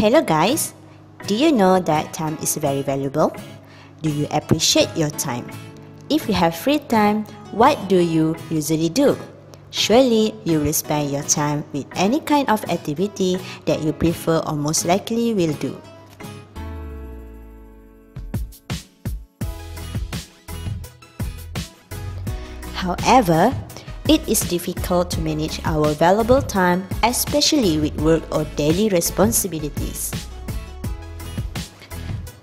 Hello guys! Do you know that time is very valuable? Do you appreciate your time? If you have free time, what do you usually do? Surely you will spend your time with any kind of activity that you prefer or most likely will do. However, it is difficult to manage our valuable time, especially with work or daily responsibilities.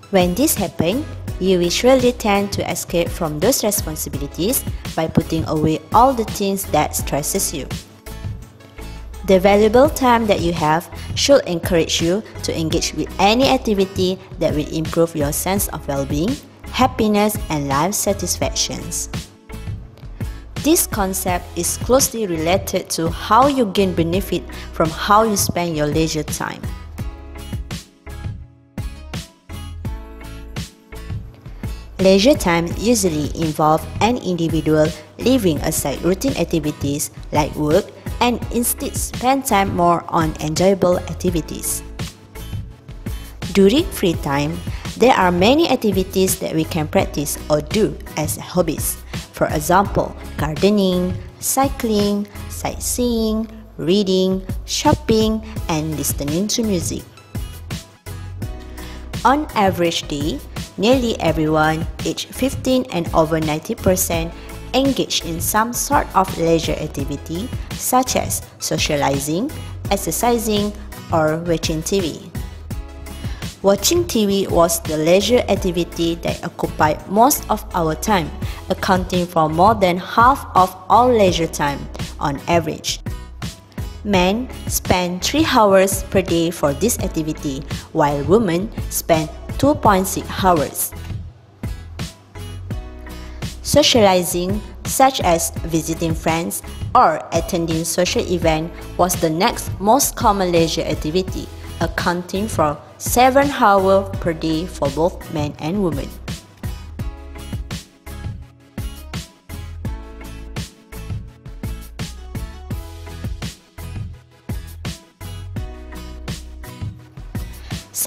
When this happens, you will surely tend to escape from those responsibilities by putting away all the things that stresses you. The valuable time that you have should encourage you to engage with any activity that will improve your sense of well-being, happiness, and life satisfactions. This concept is closely related to how you gain benefit from how you spend your leisure time. Leisure time usually involve an individual leaving aside routine activities like work and instead spend time more on enjoyable activities. During free time, there are many activities that we can practice or do as hobbies. For example, gardening, cycling, sightseeing, reading, shopping, and listening to music. On average day, nearly everyone aged 15 and over 90% engage in some sort of leisure activity such as socializing, exercising, or watching TV. Watching TV was the leisure activity that occupied most of our time, accounting for more than half of all leisure time on average. Men spend 3 hours per day for this activity, while women spend 2.6 hours. Socializing, such as visiting friends or attending social events, was the next most common leisure activity, accounting for 7 hours per day for both men and women.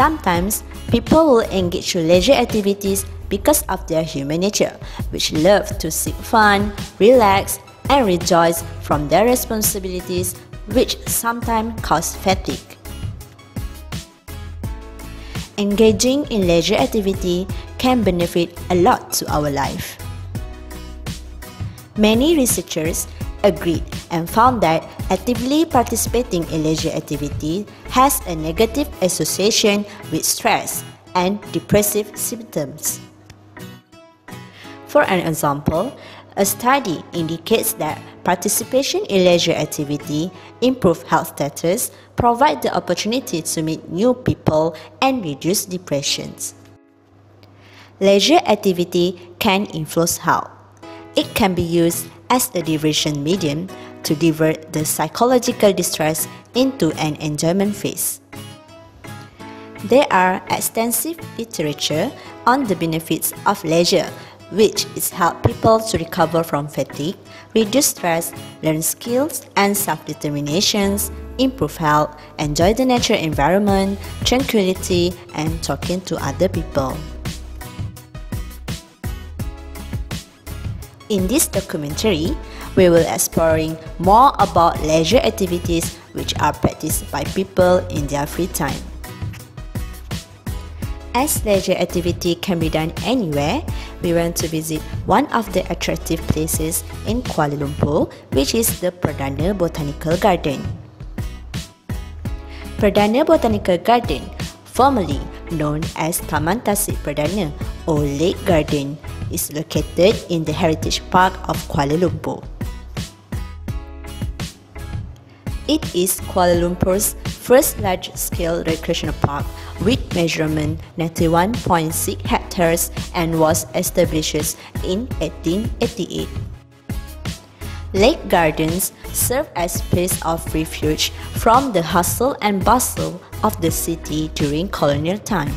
Sometimes, people will engage in leisure activities because of their human nature, which love to seek fun, relax, and rejoice from their responsibilities, which sometimes cause fatigue. Engaging in leisure activity can benefit a lot to our life. Many researchers agreed and found that actively participating in leisure activity has a negative association with stress and depressive symptoms. For an example, a study indicates that participation in leisure activity improve health status, provide the opportunity to meet new people, and reduce depressions. Leisure activity can influence health. It can be used as a diversion medium to divert the psychological distress into an enjoyment phase. There are extensive literature on the benefits of leisure which is help people to recover from fatigue, reduce stress, learn skills and self-determinations, improve health, enjoy the natural environment, tranquility, and talking to other people. In this documentary, we will exploring more about leisure activities which are practiced by people in their free time. As leisure activity can be done anywhere, we went to visit one of the attractive places in Kuala Lumpur, which is the Perdana Botanical Garden. Perdana Botanical Garden, formerly known as Taman Tasik Perdana or Lake Garden, is located in the Heritage Park of Kuala Lumpur. It is Kuala Lumpur's first large-scale recreational park with measurement 91.6 hectares and was established in 1888. Lake Gardens serve as a place of refuge from the hustle and bustle of the city during colonial time.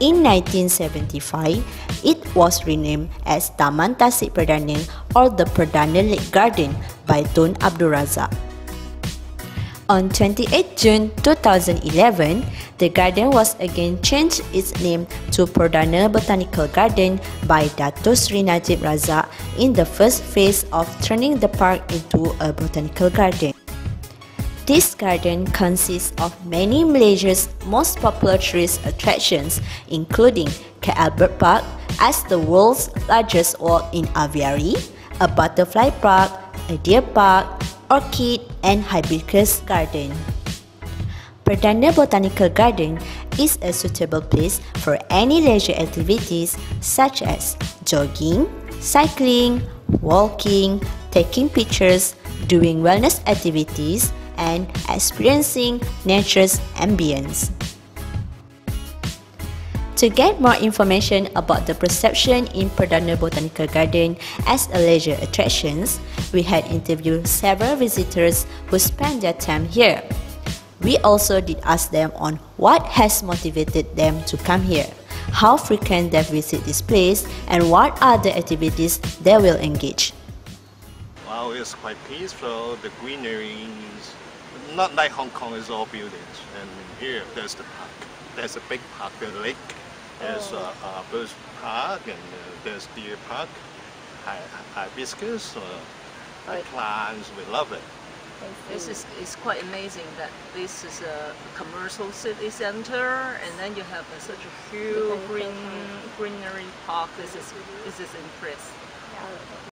In 1975, it was renamed as Taman Tasik Perdana or the Perdana Lake Garden by Tun Abdul Razak. On 28 June 2011, the garden was again changed its name to Perdana Botanical Garden by Dato Sri Najib Razak in the first phase of turning the park into a botanical garden. This garden consists of many Malaysia's most popular tourist attractions, including KL Bird Park as the world's largest walk-in aviary, a butterfly park, a deer park, orchid and hibiscus garden. Perdana Botanical Garden is a suitable place for any leisure activities such as jogging, cycling, walking, taking pictures, doing wellness activities, and experiencing nature's ambience. To get more information about the perception in Perdana Botanical Garden as a leisure attractions, we had interviewed several visitors who spent their time here. We also did ask them on what has motivated them to come here, how frequent they visit this place, and what other activities they will engage. Wow, it's quite peaceful, the greenery is not like Hong Kong, it's all buildings. And here, there's the park. There's a big park, the lake. There's a, a bird park, and uh, there's deer park, hibiscus, uh, right. plants. We love it. This is it's quite amazing that this is a commercial city center, and then you have such a huge green greenery park. This is this is impressive.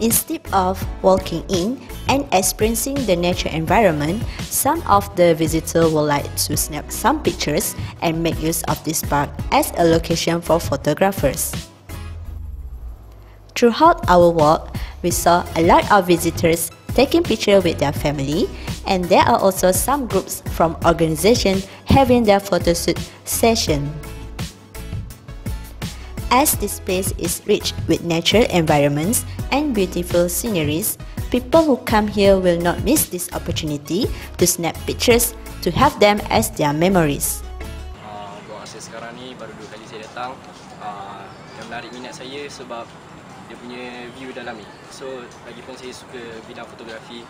Instead of walking in and experiencing the natural environment, some of the visitors would like to snap some pictures and make use of this park as a location for photographers. Throughout our walk, we saw a lot of visitors taking pictures with their family and there are also some groups from organizations having their photoshoot session. As this place is rich with natural environments and beautiful sceneries, people who come here will not miss this opportunity to snap pictures to have them as their memories. Uh, buat masa sekarang ni baru dua kali saya datang. Uh, yang menarik minat saya sebab dia punya view dalam ni. So lagipun saya suka bidang fotografi.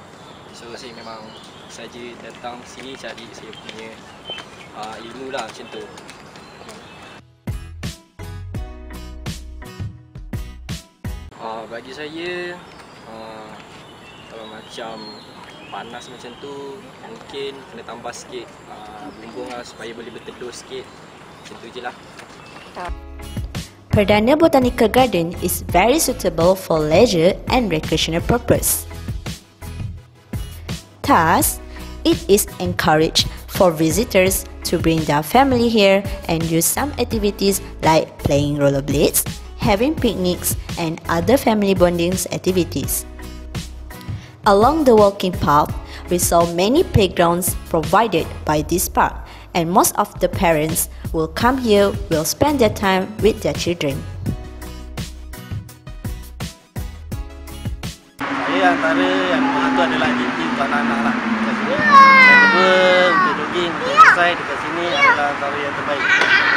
So saya memang saja datang sini cari saya punya uh, ilmu lah macam tu. Bagi saya uh, kalau macam panas macam tu mungkin kena tambah sikit uh, lah supaya boleh bertelur sikit macam tu je lah Perdana Botanical Garden is very suitable for leisure and recreational purpose. Thus, it is encouraged for visitors to bring their family here and do some activities like playing rollerblades, having picnics, and other family bonding activities. Along the walking path, we saw many playgrounds provided by this park, and most of the parents will come here will spend their time with their children. Saya antara yang mengatur adalah aktiviti untuk anak-anak lah. Yang kedua, untuk jogging, untuk exercise dekat sini adalah antara yang terbaik.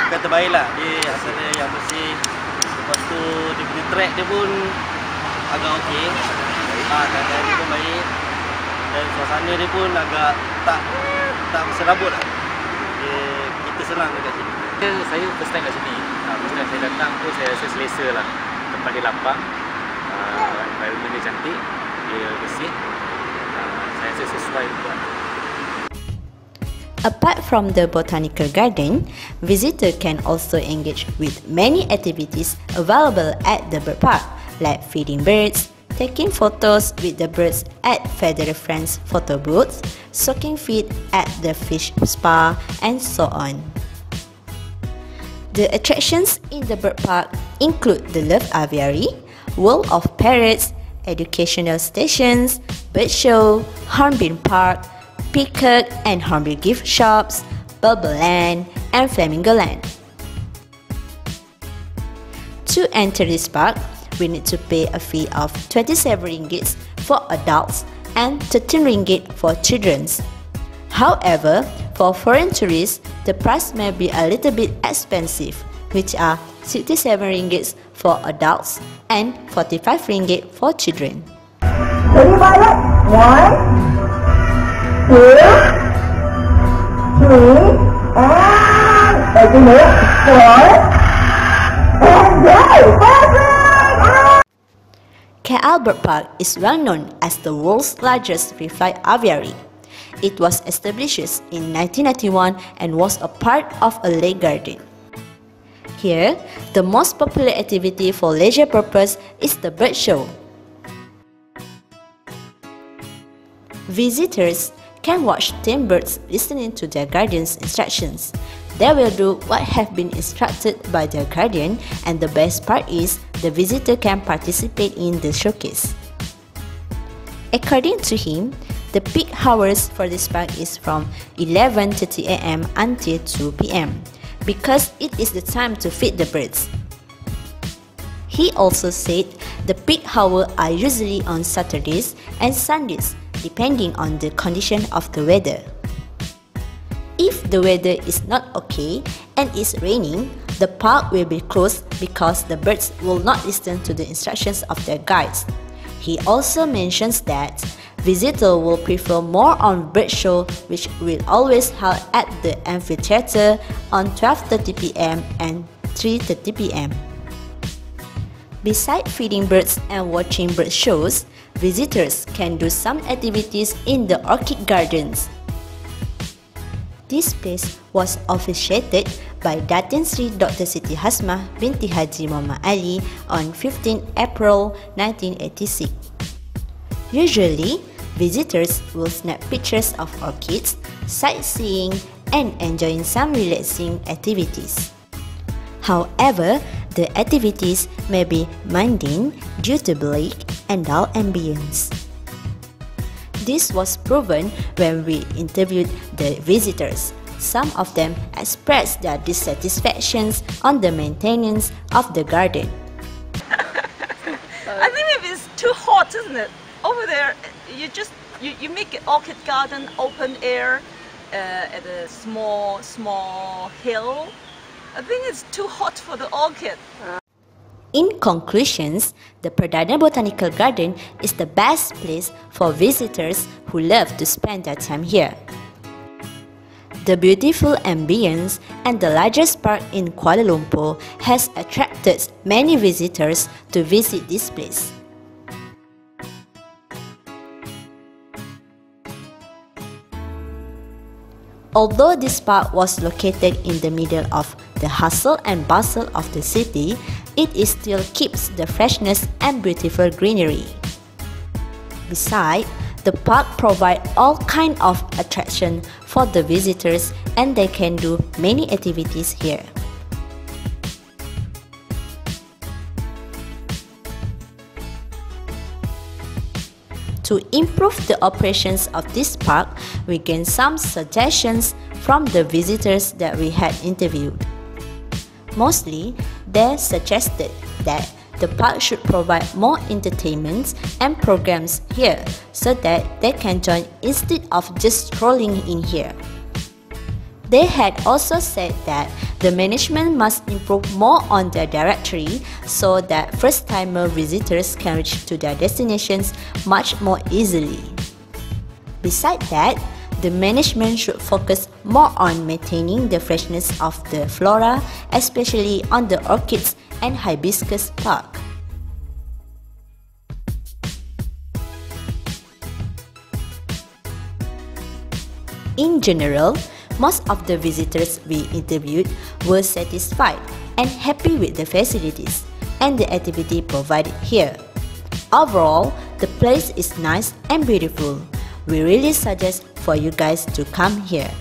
Bukan terbaik lah, dia antara yang bersih, Lepas tu dia punya track dia pun agak okey. Ah, dan dia pun baik. Dan suasana dia pun agak tak tak serabut lah. Dia, kita senang dekat sini. Saya first time kat sini. Ah, first time saya datang tu saya rasa selesa lah. Tempat dia lapang. Uh, environment dia cantik. Dia bersih. Uh, saya rasa sesuai buat. Apart from the botanical garden, visitor can also engage with many activities available at the bird park, like feeding birds, taking photos with the birds at Feather Friends photo booths, soaking feet at the fish spa, and so on. The attractions in the bird park include the Love Aviary, World of Parrots, educational stations, bird show, Hornbill Park, Peacock and Hornbill gift shops, Bubble Land, and Flamingo Land. To enter this park, we need to pay a fee of 27 ringgit for adults and 13 ringgit for children. However, for foreign tourists, the price may be a little bit expensive, which are 67 ringgit for adults and 45 ringgit for children. Ready, Violet? One, and go! KL Bird Park is well known as the world's largest free-flight aviary. It was established in 1991 and was a part of a lake garden. Here, the most popular activity for leisure purpose is the bird show. Visitors can watch tame birds listening to their guardian's instructions. They will do what have been instructed by their guardian and the best part is the visitor can participate in the showcase. According to him, the peak hours for this park is from 11.30 am until 2 pm because it is the time to feed the birds. He also said the peak hours are usually on Saturdays and Sundays depending on the condition of the weather. If the weather is not okay and it's raining, the park will be closed because the birds will not listen to the instructions of their guides. He also mentions that visitors will prefer more on bird show which will always held at the amphitheater on 12.30 pm and 3.30 pm. Besides feeding birds and watching bird shows, visitors can do some activities in the orchid gardens. This place was officiated by Datin Sri Dr. Siti Hasmah binti Haji Muhammad Ali on 15 April 1986. Usually, visitors will snap pictures of orchids, sightseeing, and enjoying some relaxing activities. However, the activities may be mundane due to bleak and dull ambience. This was proven when we interviewed the visitors. Some of them expressed their dissatisfactions on the maintenance of the garden. I think if it's too hot, isn't it? Over there, you just you, you make an orchid garden open air uh, at a small small hill. I think it's too hot for the orchid. In conclusions, the Perdana Botanical Garden is the best place for visitors who love to spend their time here. The beautiful ambience and the largest park in Kuala Lumpur has attracted many visitors to visit this place. Although this park was located in the middle of the hustle and bustle of the city, it still keeps the freshness and beautiful greenery. Besides, the park provides all kind of attraction for the visitors and they can do many activities here. To improve the operations of this park, we gain some suggestions from the visitors that we had interviewed. Mostly, they suggested that the park should provide more entertainments and programs here so that they can join instead of just strolling in here. They had also said that the management must improve more on their directory so that first-timer visitors can reach to their destinations much more easily. Besides that, the management should focus more on maintaining the freshness of the flora, especially on the orchids and hibiscus park. In general, most of the visitors we interviewed were satisfied and happy with the facilities and the activity provided here. Overall, the place is nice and beautiful. We really suggest for you guys to come here.